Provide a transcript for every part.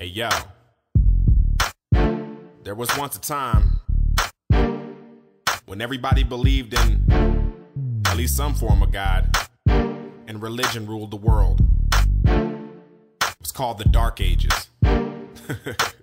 Hey yo, there was once a time when everybody believed in at least some form of God, and religion ruled the world. It was called the Dark Ages.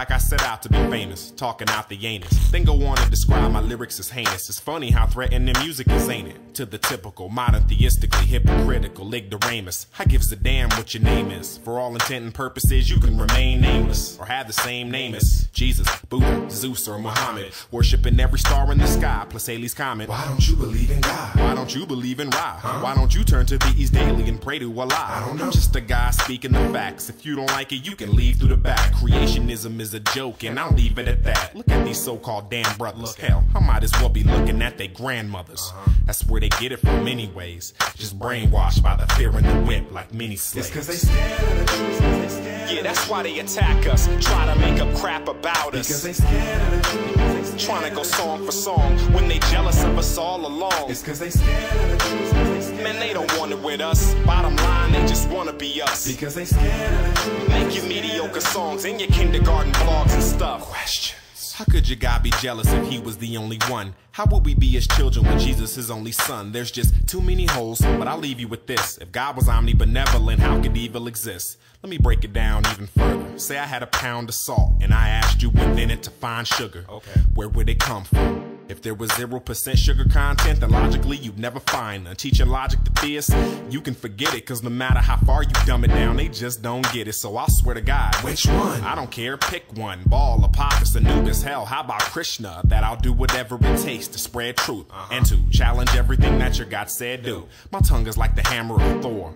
like I set out to be famous, talking out the anus. Then go on and describe my lyrics as heinous. It's funny how threatening the music is, ain't it? To the typical, modern theistically hypocritical ignoramus. I gives a damn what your name is. For all intent and purposes, you can remain nameless. Or have the same name as Jesus, Buddha, Zeus, or Muhammad. Worshipping every star in the sky, plus Halley's Comet. Why don't you believe in God? Why don't you believe in Ra? Huh? Why don't you turn to the East daily and pray to Allah? I don't know. I'm just a guy speaking the facts. If you don't like it, you can leave through the back. Creationism is a joke, and I'll leave it at that. Look at these so-called damn brothers. Hell, I might as well be looking at their grandmothers. Uh-huh. That's where they get it from anyways. Just brainwashed by the fear and the whip like many slaves. It's cause they scared of the truth, they scared Yeah, that's why they attack us. Try to make up crap about us. Because they scared of the truth, they Trying to go song for song when they jealous of us all along. It's cause they scared of the truth, Man, they don't want it with us. Bottom line, they just wanna be us. Because they scared of the truth. Make your mediocre songs in your kindergarten blogs and stuff. Questions. How could your God be jealous if he was the only one? How would we be his children when Jesus is only son? There's just too many holes, but I'll leave you with this. If God was omnibenevolent, how could evil exist? Let me break it down even further. Say I had a pound of salt and I asked you within it to find sugar. Okay. Where would it come from? If there was 0% sugar content, then logically you'd never find none. Teaching logic to theists, you can forget it, cause no matter how far you dumb it down, they just don't get it. So I swear to God, Which one? I don't care, pick one. Baal, Apophis, Anubis, hell, how about Krishna? That I'll do whatever it takes to spread truth uh-huh. and to challenge everything that your God said do. My tongue is like the hammer of Thor.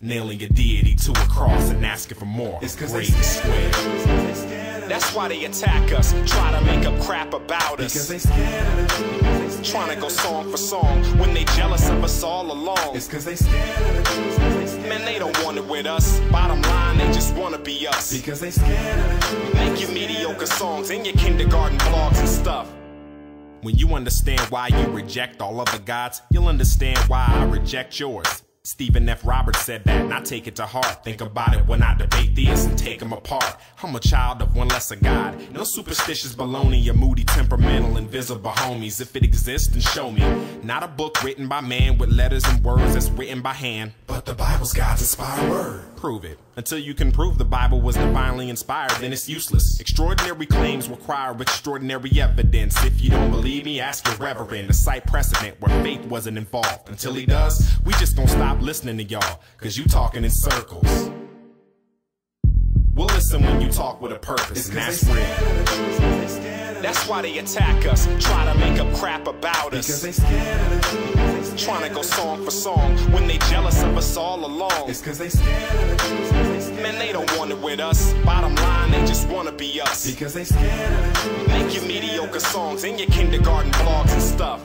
Nailing a deity to a cross and asking for more. It's cause they Greydon Square. The truth, they scared of That's why they attack us, try to make up crap about us. Because they scared of the truth, Trying to go song for song when they jealous of us all along. It's cause they scared of the truth, Man, they don't want it with us. Bottom line, they just wanna be us. Because they scared of the truth. Make your mediocre songs in your kindergarten blogs and stuff. When you understand why you reject all other gods, you'll understand why I reject yours. Stephen F. Roberts said that, and I take it to heart. Think about it when I debate theists and take them apart. I'm a child of one lesser God. No superstitious baloney or moody, temperamental, invisible homies. If it exists, then show me. Not a book written by man with letters and words that's written by hand. But the Bible's God's inspired word. Prove it. Until you can prove the Bible was divinely inspired, then it's useless. Extraordinary claims require extraordinary evidence. If you don't believe me, ask your reverend to cite precedent where faith wasn't involved. Until he does, we just don't stop listening to y'all, cause you talking in circles. We'll listen when you talk with a purpose, and that's real. scared of the truth, they scared of That's why they attack us, try to make up crap about Because us. they scared of the truth, Trying to go song for song when they jealous of us all along. It's cause they scared of the truth, Man, they don't want it with us. Bottom line, they just wanna be us. Because they scared of the truth. Make your mediocre songs in your kindergarten blogs and stuff.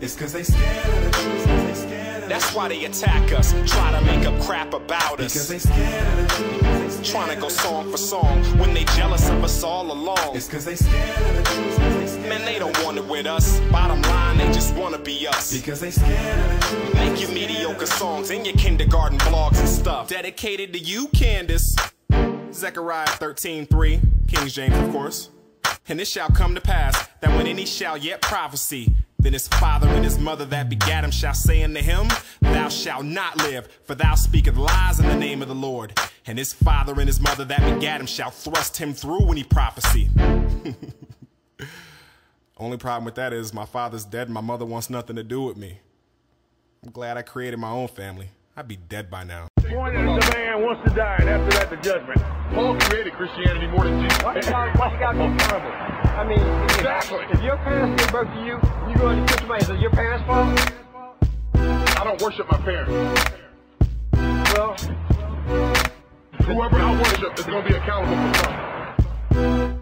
It's cause they scared of the truth, they scared of That's why they attack us, try to make up crap about Because us. they scared of the truth, Trying to go song for song when they jealous of us all along. It's cause they scared of the truth, they Man, they don't want it with us. Bottom line, they just wanna be us. Because they scared of the truth. Make your mediocre songs in your kindergarten blogs and stuff. Dedicated to you, Candace. Zechariah 13:3, King James, of course. And it shall come to pass that when any shall yet prophecy, then his father and his mother that begat him shall say unto him, Thou shalt not live, for thou speakest lies in the name of the Lord. And his father and his mother that begat him shall thrust him through when he prophesy. Only problem with that is my father's dead and my mother wants nothing to do with me. I'm glad I created my own family. I'd be dead by now. Point is the man wants to die, and after that, the judgment. Paul created Christianity more than Jesus. Why you got, why you got to be terrible? I mean, if, Exactly. if your parents gave birth to you, you go into Christian is it your parents' fault? I don't worship my parents. Well, Whoever I worship is to be accountable for something.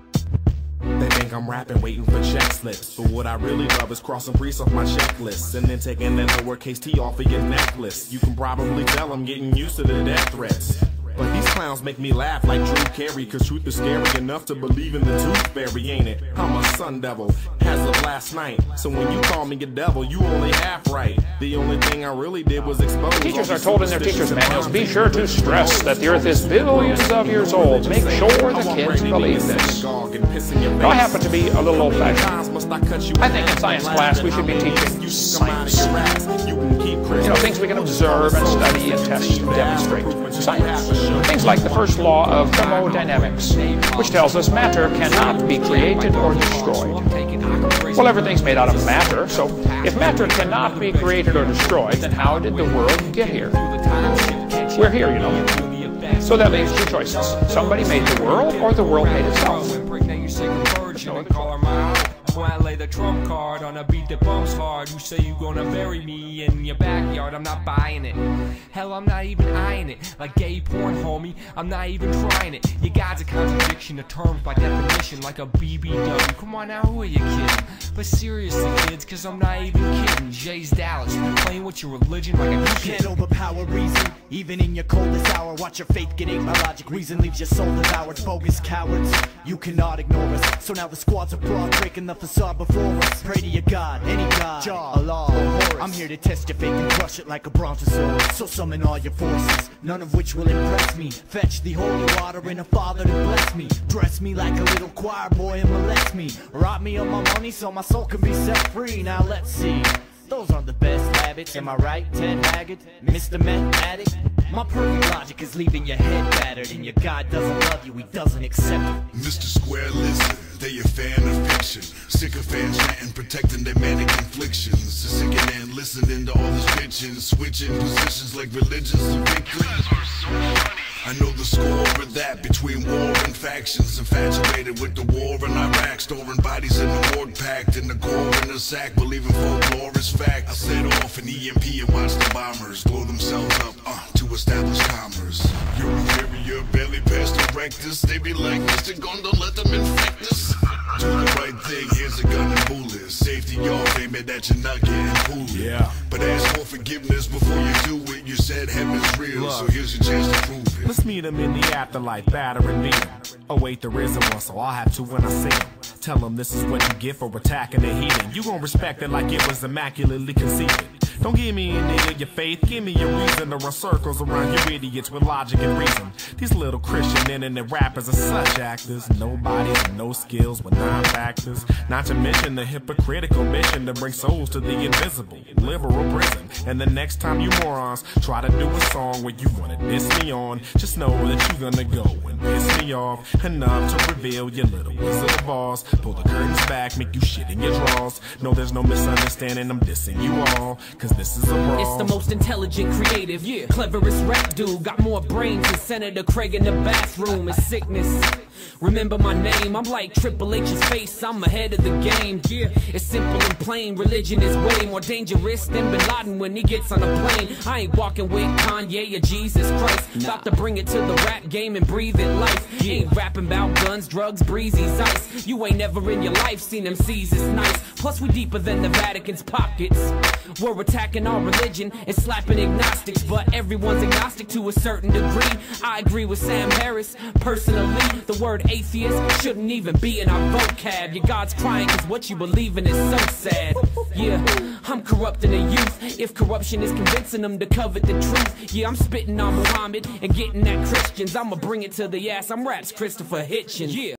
They think I'm rapping, waiting for check slips. But what I really love is crossing priests off my checklist and then taking that lowercase t off of your necklace. You can probably tell I'm getting used to the death threats. But these clowns make me laugh like Drew Carey, cause truth is scary enough to believe in the tooth fairy, ain't it? I'm a sun devil, as of last night. So when you call me a devil, you only half right. The only thing I really did was expose. Teachers are told in their teachers' manuals, be sure to stress that the earth is billions of years old. Make sure the kids believe this. Now, I happen to be a little old-fashioned. I think in science class we should be teaching science. You know, things we can observe and study and test and demonstrate. Science. Things like the first law of thermodynamics, which tells us matter cannot be created or destroyed. Well, everything's made out of matter, so if matter cannot be created or destroyed, then how did the world get here? We're here, you know. So that leaves two choices. Somebody made the world, or the world made itself. Impregnate you sick virgin and call her my hoe. When I lay the trump card on a beat that bumps hard, you say you gonna bury me in your backyard. I'm not buying it. Hell, I'm not even eyeing it. Like gay porn, homie, I'm not even trying it. You God's a contradiction of terms by definition, like a BBW. Come on now, who are you kidding? But seriously, kids, cause I'm not even kidding. Jay's Dallas, playing with your religion like a kid. Can't overpower reason, even in your coldest hour. Watch your faith get ate by logic. Reason leaves your soul devoured. Bogus cowards, you cannot ignore us. So now the squads abroad breaking the facade before us. Pray to your God, any God, Jah, Allah, or Horus. I'm here to test your faith and crush it like a brontosaurus. So summon all your forces, none of which will impress me. Fetch the holy water and a father to bless me. Dress me like a little choir boy and molest me. Rob me of my money so my soul can be set free. Now let's see. Those aren't the best habits, am I right, Ted Haggard? Mr. Meth Addict? My perfect logic is leaving your head battered, and your God doesn't love you, he doesn't accept you. Mr. Square, listen, they a fan of fiction. Sycophants chanting, protecting their manic inflictions. Sickening, listening to all this bitching, switching positions like religions and victims. I know the score of that between war and factions. Infatuated with the war in Iraq, storing bodies in the morgue packed in the core in the sack, believing folklore is fact. I set off an EMP and watch the bombers blow themselves up uh, to establish commerce. Your inferior belly past directors, they be like, Mr. Gun, don't let them infect us. Do the right thing, here's a gun and bullets. Safety off, aim it at your nugget and pull it. Yeah. But ask for forgiveness before you do it. You said heaven's real, so here's your chance to prove it. Let's meet him in the afterlife, batter and beat him. Oh wait, there isn't one, so I'll have to when I see him. Tell him this is what you get for attacking the heathen. You gon' respect it like it was immaculately conceived. Don't give me any of your faith, give me your reason to run circles around you idiots with logic and reason. These little Christian internet rappers are such actors. No bodies and no skills with nine factors. Not to mention the hypocritical mission to bring souls to the invisible, liberal prison. And the next time you morons try to do a song where you wanna diss me on, just know that you're gonna go and piss me off enough to reveal your little wizard of Oz. Pull the curtains back, make you shit in your drawers. No, there's no misunderstanding, I'm dissing you all, cause this is a brawl. It's the most intelligent, creative, yeah. cleverest rap dude. Got more brains than Senator Craig in the bathroom. It's sickness. Remember my name, I'm like Triple H's face, I'm ahead of the game. Yeah, it's simple and plain. Religion is way more dangerous than Bin Laden when he gets on a plane. I ain't walking with Kanye or Jesus Christ. About to bring it to the rap game and breathe it life. Yeah. Ain't rapping about guns, drugs, breezy's ice. You ain't never in your life seen them seas, it's nice. Plus, we deeper than the Vatican's pockets. We're attacking our religion and slapping agnostics, but everyone's agnostic to a certain degree. I agree with Sam Harris. Personally, the word atheist shouldn't even be in our vocab. Your God's crying cause what you believe in is so sad. Yeah, I'm corrupting the youth. If corruption is convincing them to covet the truth, yeah, I'm spitting on Muhammad and getting at Christians. I'ma bring it to the ass. I'm raps Christopher Hitchens. Yeah.